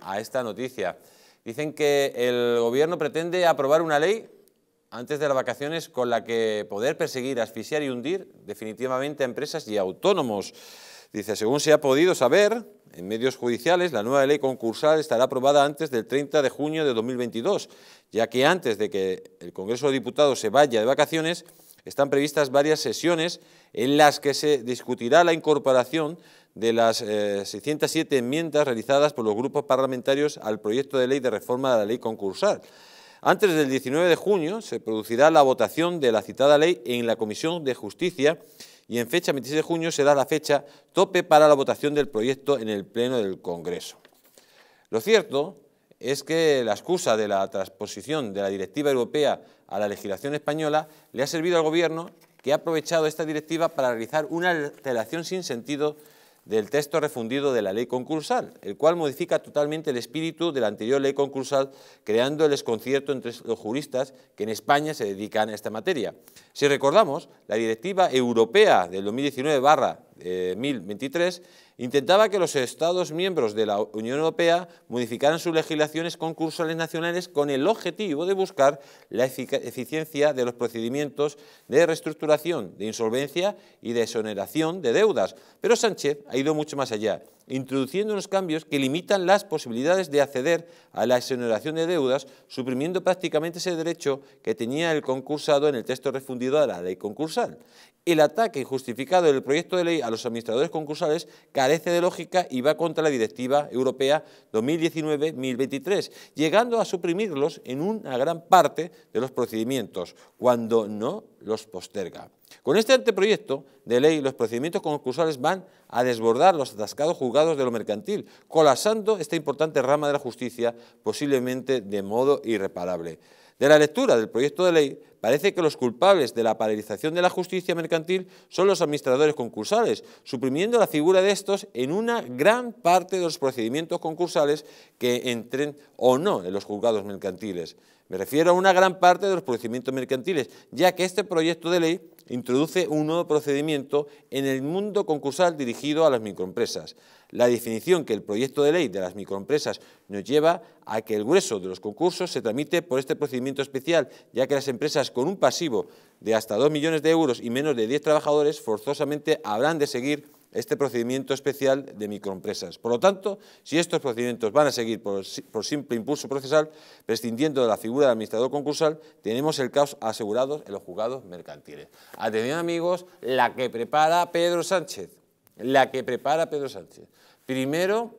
a esta noticia. Dicen que el gobierno pretende aprobar una ley antes de las vacaciones con la que poder perseguir, asfixiar y hundir definitivamente a empresas y autónomos. Dice, según se ha podido saber en medios judiciales, la nueva ley concursal estará aprobada antes del 30 de junio de 2022, ya que antes de que el Congreso de Diputados se vaya de vacaciones, están previstas varias sesiones en las que se discutirá la incorporación de las 607 eh, enmiendas realizadas por los grupos parlamentarios al proyecto de ley de reforma de la ley concursal. Antes del 19 de junio se producirá la votación de la citada ley en la Comisión de Justicia y en fecha 26 de junio será la fecha tope para la votación del proyecto en el Pleno del Congreso. Lo cierto es que la excusa de la transposición de la directiva europea a la legislación española le ha servido al Gobierno que ha aprovechado esta directiva para realizar una alteración sin sentido del texto refundido de la ley concursal, el cual modifica totalmente el espíritu de la anterior ley concursal, creando el desconcierto entre los juristas que en España se dedican a esta materia. Si recordamos, la Directiva Europea del 2019 barra 1023 intentaba que los Estados miembros de la Unión Europea modificaran sus legislaciones concursales nacionales con el objetivo de buscar la eficiencia de los procedimientos de reestructuración, de insolvencia y de exoneración de deudas. Pero Sánchez ha ido mucho más allá introduciendo unos cambios que limitan las posibilidades de acceder a la exoneración de deudas, suprimiendo prácticamente ese derecho que tenía el concursado en el texto refundido de la ley concursal. El ataque injustificado del proyecto de ley a los administradores concursales carece de lógica y va contra la Directiva Europea 2019-1023, llegando a suprimirlos en una gran parte de los procedimientos, cuando no los posterga. Con este anteproyecto de ley, los procedimientos concursales van a desbordar los atascados juzgados de lo mercantil, colapsando esta importante rama de la justicia, posiblemente de modo irreparable. De la lectura del proyecto de ley, parece que los culpables de la paralización de la justicia mercantil son los administradores concursales, suprimiendo la figura de estos en una gran parte de los procedimientos concursales que entren o no en los juzgados mercantiles. Me refiero a una gran parte de los procedimientos mercantiles, ya que este proyecto de ley introduce un nuevo procedimiento en el mundo concursal dirigido a las microempresas. La definición que el proyecto de ley de las microempresas nos lleva a que el grueso de los concursos se tramite por este procedimiento especial, ya que las empresas con un pasivo de hasta 2 millones de euros y menos de 10 trabajadores forzosamente habrán de seguir este procedimiento especial de microempresas. Por lo tanto, si estos procedimientos van a seguir por, simple impulso procesal, prescindiendo de la figura del administrador concursal, tenemos el caos asegurado en los juzgados mercantiles. Atención amigos, la que prepara Pedro Sánchez, la que prepara Pedro Sánchez. Primero,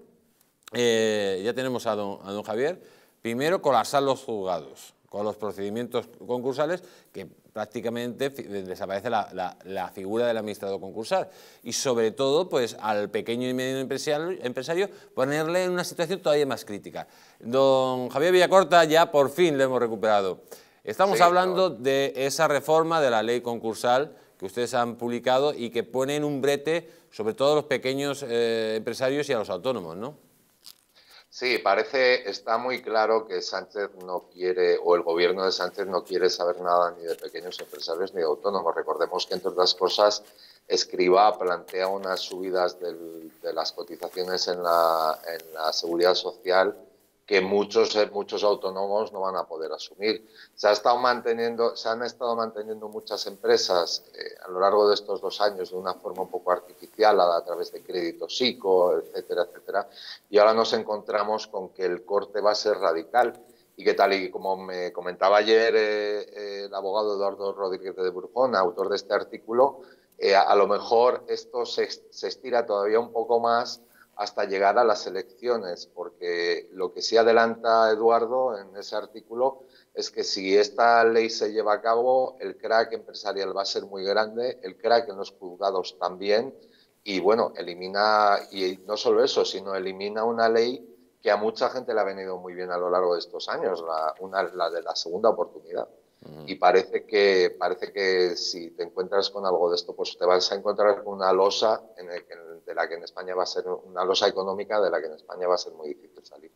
eh, ya tenemos a don, a don Javier, primero colapsar los juzgados con los procedimientos concursales que prácticamente desaparece la, figura del administrador concursal y sobre todo pues al pequeño y medio empresario, ponerle en una situación todavía más crítica. Don Javier Villacorta ya por fin le hemos recuperado. Estamos hablando de esa reforma de la ley concursal que ustedes han publicado y que pone en un brete sobre todo a los pequeños eh, empresarios y a los autónomos, ¿no? Sí, parece, está muy claro que Sánchez no quiere, o el gobierno de Sánchez no quiere saber nada ni de pequeños empresarios ni de autónomos. Recordemos que, entre otras cosas, Escriba plantea unas subidas de las cotizaciones en la, en la seguridad social que muchos, eh, muchos autónomos no van a poder asumir. Se, ha estado manteniendo, se han estado manteniendo muchas empresas eh, a lo largo de estos dos años de una forma un poco artificial, a, través de crédito psico, etcétera, etcétera, y ahora nos encontramos con que el corte va a ser radical y que tal y como me comentaba ayer eh, el abogado Eduardo Rodríguez de Burjón, autor de este artículo, a, lo mejor esto se, se estira todavía un poco más hasta llegar a las elecciones, porque lo que sí adelanta Eduardo en ese artículo es que si esta ley se lleva a cabo, el crack empresarial va a ser muy grande, el crack en los juzgados también, y bueno, elimina, y no solo eso, sino elimina una ley que a mucha gente le ha venido muy bien a lo largo de estos años, la, una, la de la segunda oportunidad. Y parece que, parece que si te encuentras con algo de esto, pues te vas a encontrar con una losa en el, de la que en España va a ser una losa económica de la que en España va a ser muy difícil salir.